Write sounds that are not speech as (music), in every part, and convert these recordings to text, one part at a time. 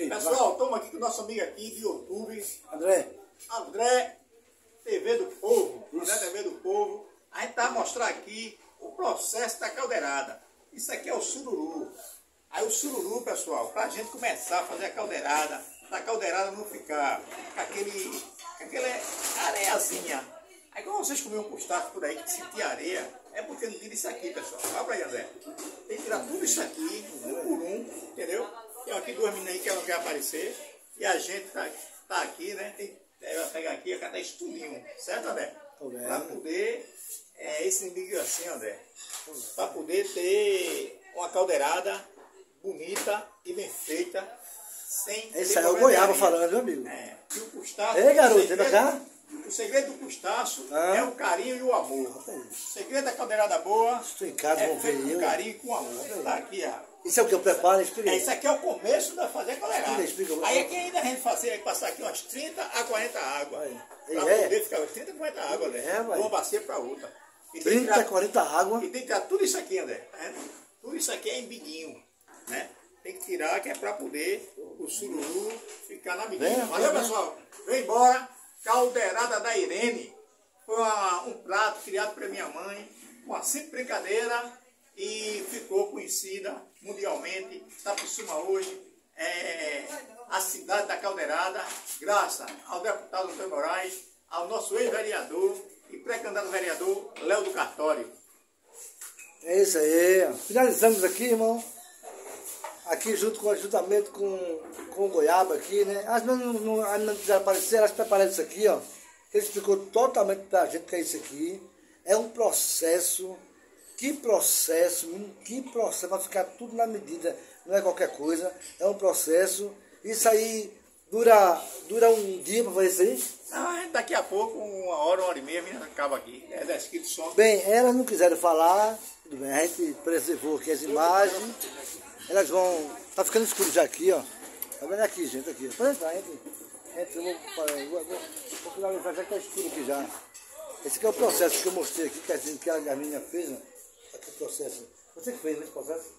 Que Pessoal, estamos aqui com o nosso amigo aqui de YouTube, André, André TV do Povo. Isso. André TV do Povo. A gente vai mostrar aqui o processo da caldeirada. Isso aqui é o sururu. Aí o sururu, pessoal, para a gente começar a fazer a caldeirada, da caldeirada não ficar com aquele, com aquela areiazinha. Aí quando vocês comiam um custaco por aí que sentia areia, é porque não tira isso aqui, pessoal. Pra aí, André. Tem que tirar tudo isso aqui, um por um, entendeu? Tem aqui duas meninas aí que ela quer aparecer. E a gente tá, tá aqui, né? Tem, é, vai pegar aqui, vai catar isso tudinho, certo, André? Pra poder, é, esse inimigo assim, André, pra poder ter uma caldeirada bonita e bem feita, sem esse aí é o Goiaba falando, meu amigo. É, e o Custaço... Ei, garoto, o vem cá. O segredo do Custaço Ah. é o carinho e o amor. aí. O segredo da caldeirada boa Estou em casa, é vão ver eu. carinho e com amor. Tá aqui, ó. Isso é o que eu preparo, explica É, isso aqui é o começo da fazer a caldeirada. Explica, explica. Aí aqui ainda a gente fazer, passar aqui umas 30 a 40 águas. É? poder ficar 30 a 40 águas, né? É, uma bacia pra outra. E tem que 30, tirar- 40 água. e tem que tirar tudo isso aqui, André. tá? Tudo isso aqui é embiguinho, né? Tem que tirar, que é para poder o sururu ficar na medida. Vem, Valeu, vem, pessoal. Vem embora. Caldeirada da Irene. Foi uma- um prato criado por minha mãe. Uma simples brincadeira. E ficou conhecida mundialmente. Cima hoje. É, a cidade da Caldeirada. Graças ao deputado Antônio Moraes. Ao nosso ex-vereador e pré-candidato vereador Léo do Cartório. É isso aí. Finalizamos aqui, irmão. Aqui junto com, juntamente com, com o Goiaba aqui, né? As meninas não, não, não quiseram aparecer, elas prepararam isso aqui, ó. Ele explicou totalmente pra gente o que é isso aqui. É um processo. Que processo, que processo, vai ficar tudo na medida, não é qualquer coisa, é um processo. Isso aí dura, dura um dia para fazer isso aí? Ah, daqui a pouco, uma hora, uma hora e meia, a menina acaba aqui. É 10 quilos som. Bem, elas não quiseram falar, tudo bem, a gente preservou aqui as imagens. Elas vão. Tá ficando escuro já aqui, ó. Tá vendo aqui, gente, aqui. Pode entrar. Entre, eu vou, vou, vou, vou finalizar já que tá escuro aqui já. Esse aqui é o processo que eu mostrei aqui, que a, gente- que a menina fez, ó. O processo. Você que fez esse processo?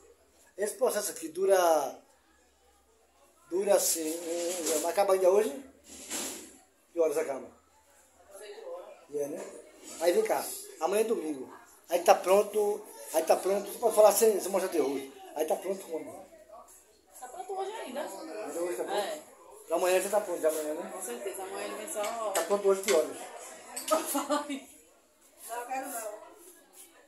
Esse processo aqui dura. Dura assim. Um, acaba ainda hoje? Que horas acaba? E é, né? Aí vem cá, amanhã é domingo. Aí tá pronto, aí tá pronto, você pode falar sem, sem mostrar teu rosto. Aí tá pronto quando? Tá pronto hoje ainda. Ainda hoje tá pronto? É, já tá pronto, de amanhã, né? com certeza. Amanhã ele vem só. Tá pronto hoje que horas? Vai.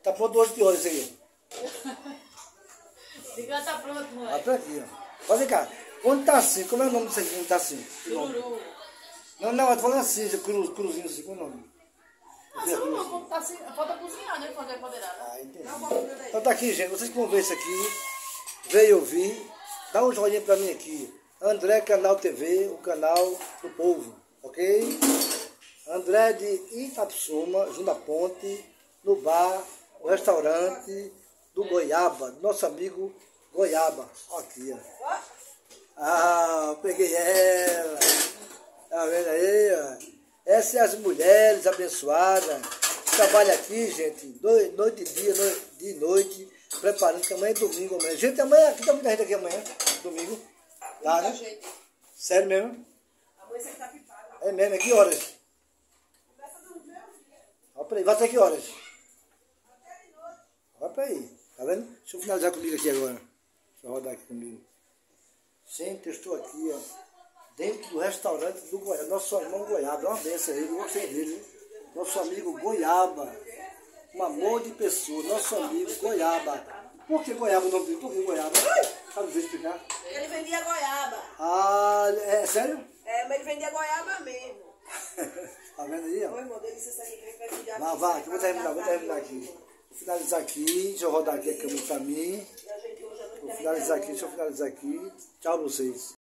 Tá pronto hoje que horas isso aí? (laughs) Diga tá pronto, moleque. pra aqui, ó. Vem cá. Quando tá assim, como é o nome disso aqui quando tá assim? Chururu. Não, não, eu tô falando assim, cru, cruzinho assim, qual é o nome? Ah, não, como tá assim. Falta cozinhar, né? Fazer poderada. Ah, entendi. Então tá aqui, gente. Vocês que vão ver isso aqui, veio ouvir, dá um joinha pra mim aqui. André Canal TV, o canal do povo, ok? André de Itapsuma, junto à ponte, no bar, o restaurante do Goiaba, nosso amigo Goiaba. Aqui, ó. Ah, peguei ela. Tá vendo aí, ó? Essas são as mulheres abençoadas. que Trabalham aqui, gente, noite e dia, noite, dia e noite, preparando que amanhã é domingo amanhã. Gente, amanhã, aqui tá muita gente aqui amanhã, domingo. Tá, né? Sério mesmo? É mesmo, é que horas? Olha pra aí, vai até que horas? Olha pra aí, tá vendo? Deixa eu finalizar comigo aqui agora. Deixa eu rodar aqui comigo. Gente, eu estou aqui, ó, dentro do restaurante do Goiaba. Nosso irmão Goiaba, é uma benção aí, eu gostei dele. hein? Nosso amigo Goiaba. Um amor de pessoa, nosso amigo Goiaba. Por que Goiaba o nome dele? Por que Goiaba? Sabe me explicar? Ele vendia goiaba. Ah, é sério? É, mas ele vendia goiaba mesmo. (laughs) tá vendo aí, ó? irmão dele isso aqui que ele vai cuidar que eu vou terminar, vou terminar aqui. Vou finalizar aqui, deixa eu rodar aqui a câmera pra mim. Vou finalizar aqui, deixa eu finalizar aqui. Tchau pra vocês.